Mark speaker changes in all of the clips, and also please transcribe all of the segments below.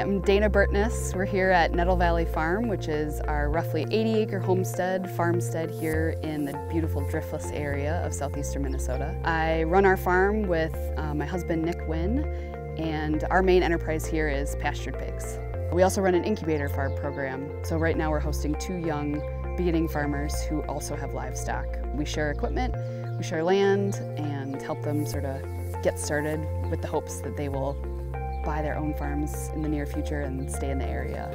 Speaker 1: I'm Dayna Burtness. We're here at Nettle Valley Farm, which is our roughly 80 acre homestead, farmstead here in the beautiful Driftless area of southeastern Minnesota. I run our farm with uh, my husband Nick Wynn, and our main enterprise here is pastured pigs. We also run an incubator farm program, so right now we're hosting two young beginning farmers who also have livestock. We share equipment, we share land, and help them sort of get started with the hopes that they will buy their own farms in the near future and stay in the area.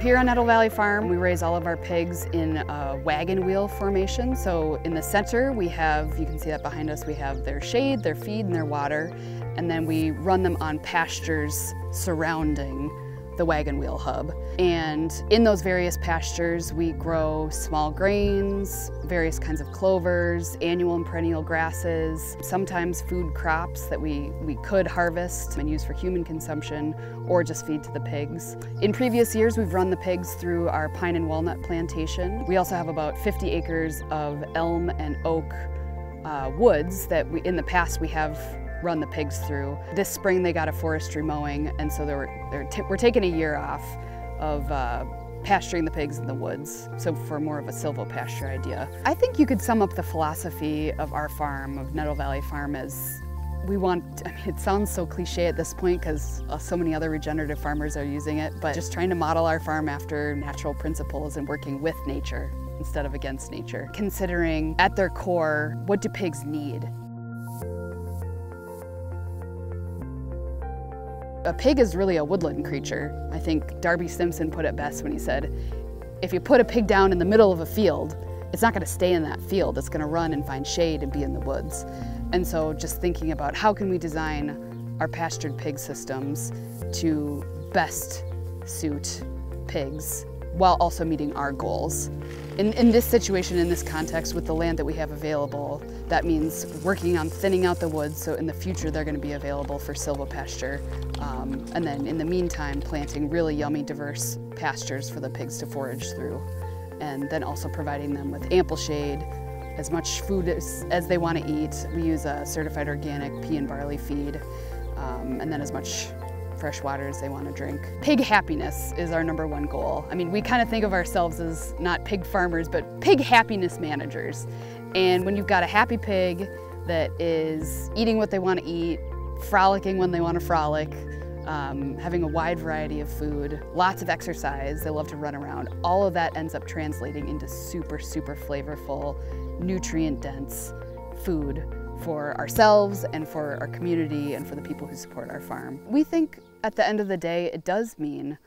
Speaker 1: Here on Nettle Valley Farm, we raise all of our pigs in a wagon wheel formation. So in the center, we have, you can see that behind us, we have their shade, their feed, and their water. And then we run them on pastures surrounding the wagon wheel hub. And in those various pastures, we grow small grains, various kinds of clovers, annual and perennial grasses, sometimes food crops that we, we could harvest and use for human consumption or just feed to the pigs. In previous years, we've run the pigs through our pine and walnut plantation. We also have about 50 acres of elm and oak uh, woods that we, in the past we have run the pigs through. This spring they got a forestry mowing and so they were, they're we're taking a year off of uh, pasturing the pigs in the woods, so for more of a silvopasture idea. I think you could sum up the philosophy of our farm, of Nettle Valley Farm, as we want, I mean, it sounds so cliche at this point because uh, so many other regenerative farmers are using it, but just trying to model our farm after natural principles and working with nature instead of against nature. Considering at their core, what do pigs need? A pig is really a woodland creature. I think Darby Simpson put it best when he said, if you put a pig down in the middle of a field, it's not going to stay in that field. It's going to run and find shade and be in the woods. And so just thinking about how can we design our pastured pig systems to best suit pigs while also meeting our goals. In, in this situation, in this context, with the land that we have available, that means working on thinning out the woods so in the future they're going to be available for silvopasture. Um, and then in the meantime, planting really yummy, diverse pastures for the pigs to forage through. And then also providing them with ample shade, as much food as, as they want to eat. We use a certified organic pea and barley feed, um, and then as much fresh water as they want to drink. Pig happiness is our number one goal. I mean, we kind of think of ourselves as not pig farmers, but pig happiness managers. And when you've got a happy pig that is eating what they want to eat, frolicking when they want to frolic, um, having a wide variety of food, lots of exercise, they love to run around, all of that ends up translating into super, super flavorful, nutrient dense food for ourselves and for our community and for the people who support our farm. We think at the end of the day it does mean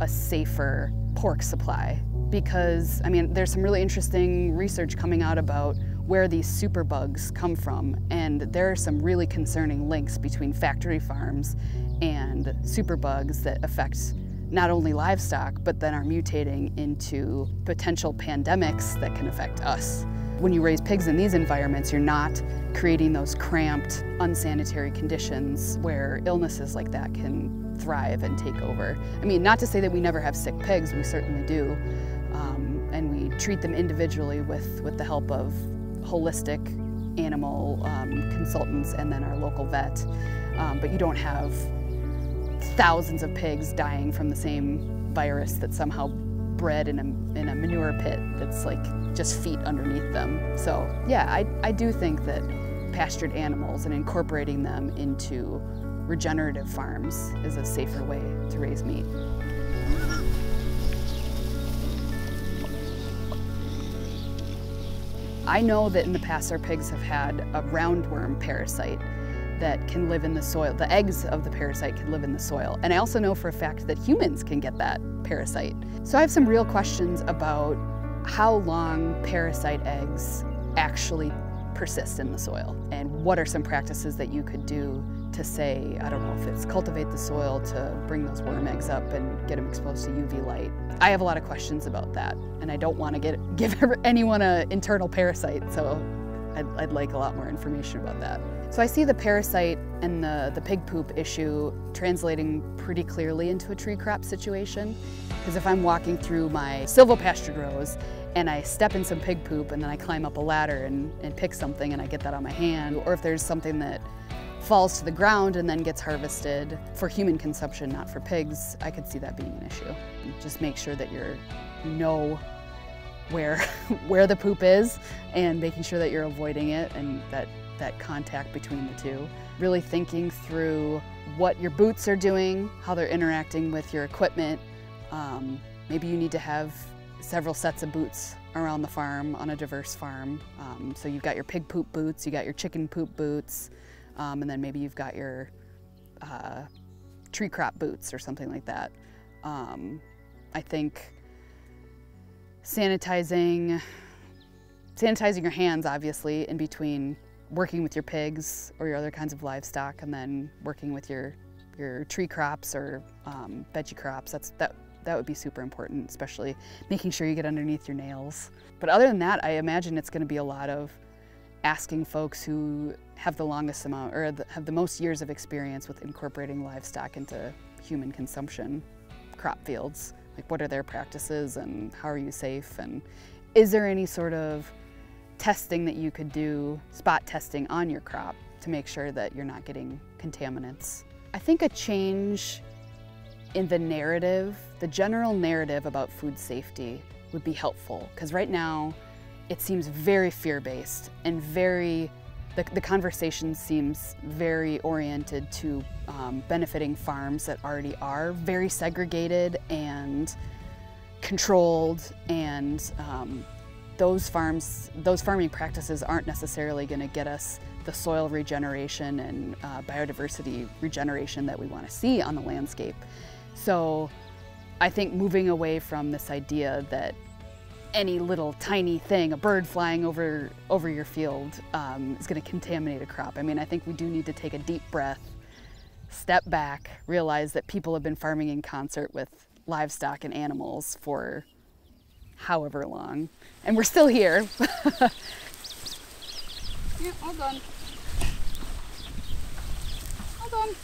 Speaker 1: a safer pork supply because, I mean, there's some really interesting research coming out about where these superbugs come from and there are some really concerning links between factory farms and superbugs that affect not only livestock but then are mutating into potential pandemics that can affect us. When you raise pigs in these environments, you're not creating those cramped, unsanitary conditions where illnesses like that can thrive and take over. I mean, not to say that we never have sick pigs, we certainly do. Um, and we treat them individually with, with the help of holistic animal um, consultants and then our local vet. Um, but you don't have thousands of pigs dying from the same virus that somehow bred in a, in a manure pit that's like just feet underneath them. So yeah, I, I do think that pastured animals and incorporating them into regenerative farms is a safer way to raise meat. I know that in the past our pigs have had a roundworm parasite that can live in the soil. The eggs of the parasite can live in the soil. And I also know for a fact that humans can get that parasite. So I have some real questions about how long parasite eggs actually persist in the soil and what are some practices that you could do to say, I don't know if it's cultivate the soil to bring those worm eggs up and get them exposed to UV light. I have a lot of questions about that and I don't want to get give anyone an internal parasite so I'd, I'd like a lot more information about that. So I see the parasite and the, the pig poop issue translating pretty clearly into a tree crop situation. Because if I'm walking through my silvopasture rows and I step in some pig poop and then I climb up a ladder and, and pick something and I get that on my hand, or if there's something that falls to the ground and then gets harvested for human consumption, not for pigs, I could see that being an issue. Just make sure that you're, you know where, where the poop is and making sure that you're avoiding it and that, that contact between the two. Really thinking through what your boots are doing, how they're interacting with your equipment. Um, maybe you need to have several sets of boots around the farm on a diverse farm. Um, so you've got your pig poop boots, you got your chicken poop boots, um, and then maybe you've got your uh, tree crop boots or something like that. Um, I think sanitizing, sanitizing your hands obviously in between working with your pigs or your other kinds of livestock and then working with your your tree crops or um, veggie crops. That's that that would be super important, especially making sure you get underneath your nails. But other than that, I imagine it's going to be a lot of asking folks who have the longest amount or have the most years of experience with incorporating livestock into human consumption crop fields. Like what are their practices and how are you safe and is there any sort of testing that you could do, spot testing on your crop to make sure that you're not getting contaminants. I think a change in the narrative, the general narrative about food safety would be helpful because right now it seems very fear-based and very, the, the, conversation seems very oriented to um, benefiting farms that already are very segregated and controlled and um, those farms, those farming practices aren't necessarily going to get us the soil regeneration and uh, biodiversity regeneration that we want to see on the landscape. So I think moving away from this idea that any little tiny thing, a bird flying over, over your field, um, is going to contaminate a crop. I mean, I think we do need to take a deep breath, step back, realize that people have been farming in concert with livestock and animals for however long. And we're still here.
Speaker 2: yeah, all done. All done.